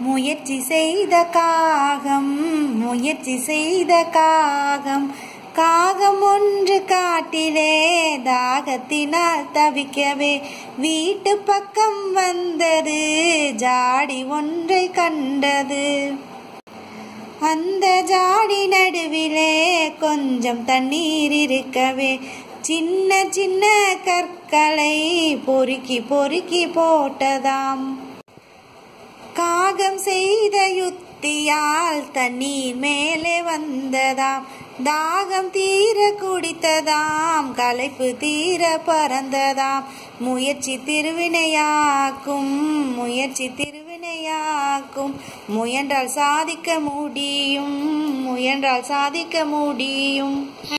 முயற்சி செய்த காகம் முயற்சி செய்த காகம். காகம் ஒன்று காட்டிலே தாகத்தினால் தவிக்கவே. வீட்டு பக்கம் வந்தது ஜாடி ஒன்றை கண்டது. அந்த ஜாடி நடுவிலே கொஞ்சம் தண்ணீர் இருக்கவே. சின்ன சின்ன கற்களை பொறுக்கி பொறுக்கி போட்டதாம். காகம் செய்த யுத்தியால் தண்ணி மேலே வந்ததாம். தாகம் தீர குடித்ததாம். களைப்பு தீர பறந்ததாம். முயற்சி திருவினையாக்கும். முயற்சி திருவினையாக்கும். முயன்றால் சாதிக்க முடியும். முயன்றால் சாதிக்க முடியும்.